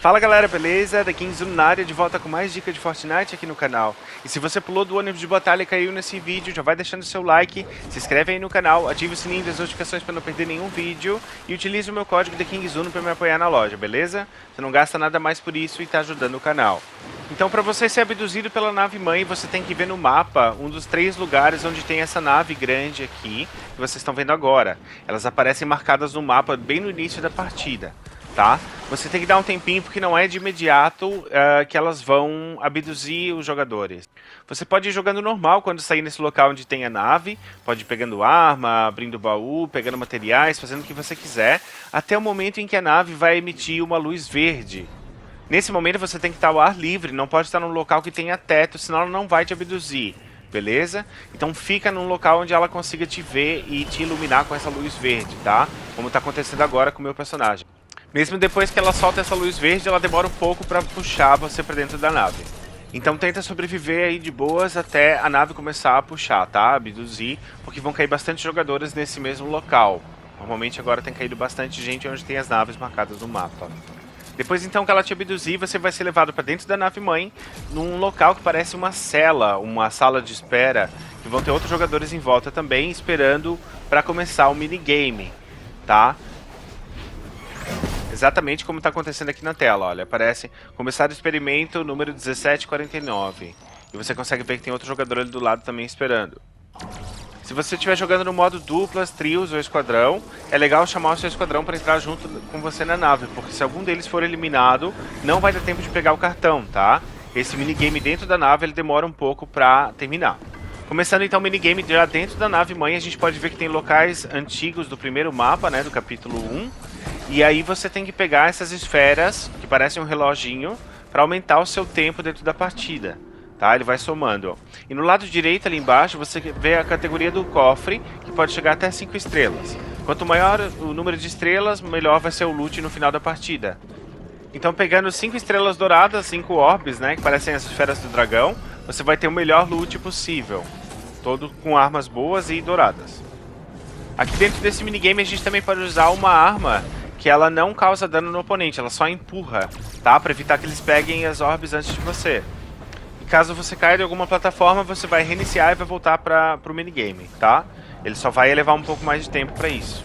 Fala galera, beleza? Daqui em Zuno na área, de volta com mais dicas de Fortnite aqui no canal. E se você pulou do ônibus de batalha e caiu nesse vídeo, já vai deixando seu like, se inscreve aí no canal, ative o sininho das notificações para não perder nenhum vídeo e utilize o meu código TheKingZuno para me apoiar na loja, beleza? Você não gasta nada mais por isso e está ajudando o canal. Então para você ser abduzido pela nave mãe, você tem que ver no mapa um dos três lugares onde tem essa nave grande aqui, que vocês estão vendo agora. Elas aparecem marcadas no mapa bem no início da partida tá? Você tem que dar um tempinho porque não é de imediato uh, que elas vão abduzir os jogadores. Você pode ir jogando normal quando sair nesse local onde tem a nave, pode ir pegando arma, abrindo baú, pegando materiais, fazendo o que você quiser, até o momento em que a nave vai emitir uma luz verde. Nesse momento você tem que estar ao ar livre, não pode estar num local que tenha teto, senão ela não vai te abduzir beleza? Então fica num local onde ela consiga te ver e te iluminar com essa luz verde, tá? Como está acontecendo agora com o meu personagem. Mesmo depois que ela solta essa luz verde, ela demora um pouco para puxar você para dentro da nave. Então tenta sobreviver aí de boas até a nave começar a puxar, tá? Abduzir, porque vão cair bastante jogadores nesse mesmo local. Normalmente agora tem caído bastante gente onde tem as naves marcadas no mapa. Depois então que ela te abduzir, você vai ser levado para dentro da nave mãe, num local que parece uma cela, uma sala de espera, que vão ter outros jogadores em volta também, esperando para começar o minigame, tá? Exatamente como está acontecendo aqui na tela, olha. Aparece começar o experimento número 1749. E você consegue ver que tem outro jogador ali do lado também esperando. Se você estiver jogando no modo duplas, trios ou esquadrão, é legal chamar o seu esquadrão para entrar junto com você na nave, porque se algum deles for eliminado, não vai dar tempo de pegar o cartão, tá? Esse minigame dentro da nave ele demora um pouco para terminar. Começando então o minigame já dentro da nave mãe, a gente pode ver que tem locais antigos do primeiro mapa, né, do capítulo 1, e aí você tem que pegar essas esferas, que parecem um reloginho, para aumentar o seu tempo dentro da partida. Tá? Ele vai somando. E no lado direito ali embaixo você vê a categoria do cofre, que pode chegar até 5 estrelas. Quanto maior o número de estrelas, melhor vai ser o loot no final da partida. Então pegando 5 estrelas douradas, 5 orbes, né, que parecem as esferas do dragão, você vai ter o melhor loot possível. Todo com armas boas e douradas. Aqui dentro desse minigame a gente também pode usar uma arma que ela não causa dano no oponente, ela só empurra, tá? Pra evitar que eles peguem as orbes antes de você. E caso você caia de alguma plataforma, você vai reiniciar e vai voltar para o minigame, tá? Ele só vai levar um pouco mais de tempo para isso.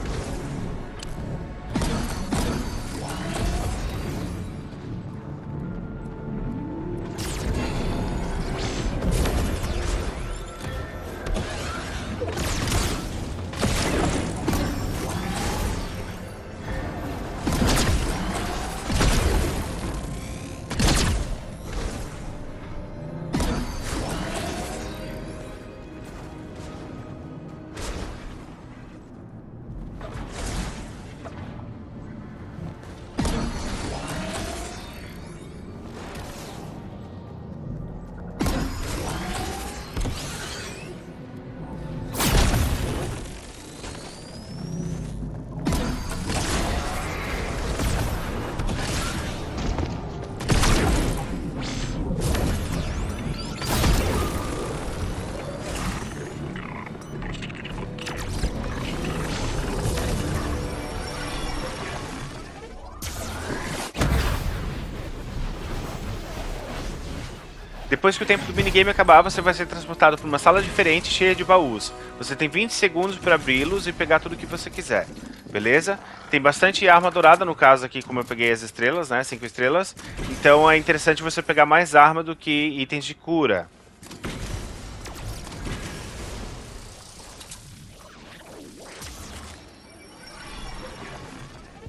Depois que o tempo do minigame acabar, você vai ser transportado para uma sala diferente cheia de baús. Você tem 20 segundos para abri-los e pegar tudo que você quiser. Beleza? Tem bastante arma dourada, no caso aqui, como eu peguei as estrelas, né? 5 estrelas. Então é interessante você pegar mais arma do que itens de cura.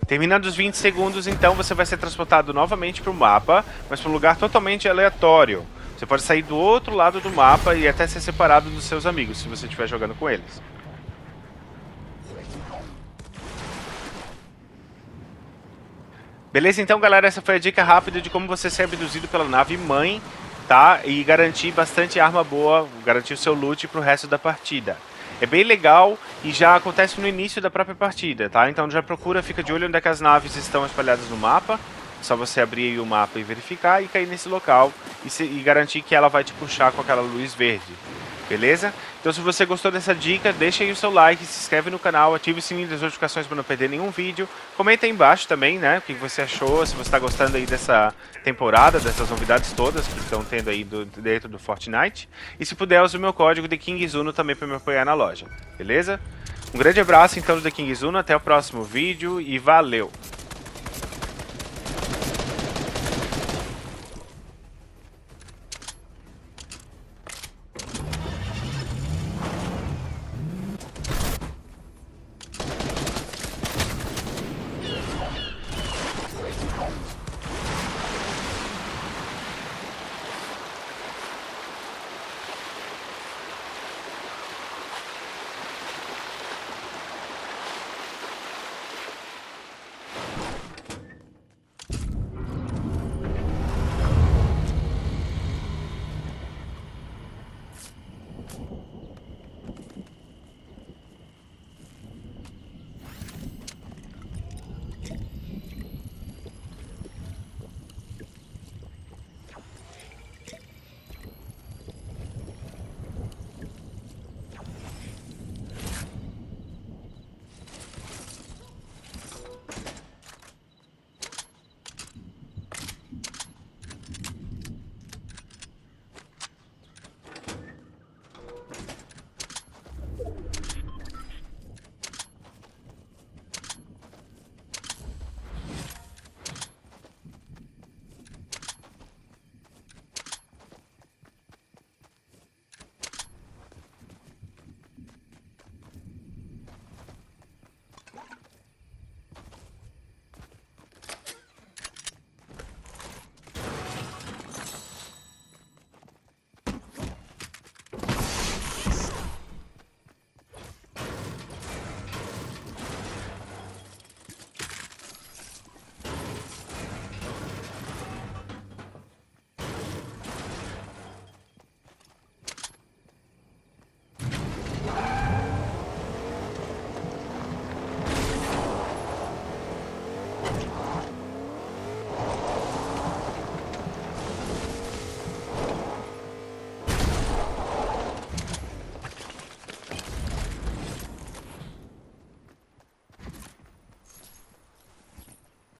Terminando os 20 segundos, então, você vai ser transportado novamente para o mapa, mas para um lugar totalmente aleatório. Você pode sair do outro lado do mapa e até ser separado dos seus amigos, se você estiver jogando com eles. Beleza, então galera, essa foi a dica rápida de como você ser abduzido pela nave mãe, tá? E garantir bastante arma boa, garantir o seu loot pro resto da partida. É bem legal e já acontece no início da própria partida, tá? Então já procura, fica de olho onde é que as naves estão espalhadas no mapa. Só você abrir o mapa e verificar e cair nesse local e, se, e garantir que ela vai te puxar com aquela luz verde. Beleza? Então se você gostou dessa dica, deixa aí o seu like, se inscreve no canal, ative o sininho das notificações para não perder nenhum vídeo. Comenta aí embaixo também, né, o que você achou, se você está gostando aí dessa temporada, dessas novidades todas que estão tendo aí do, dentro do Fortnite. E se puder, use o meu código de KingZuno também para me apoiar na loja, beleza? Um grande abraço então do The até o próximo vídeo e valeu!